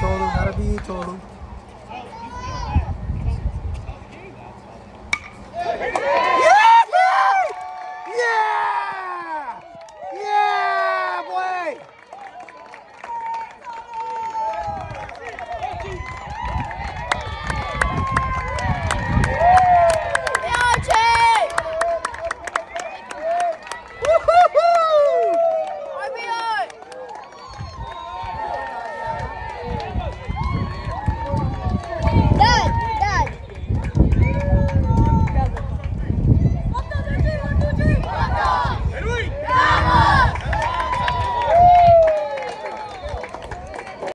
total, gotta be total.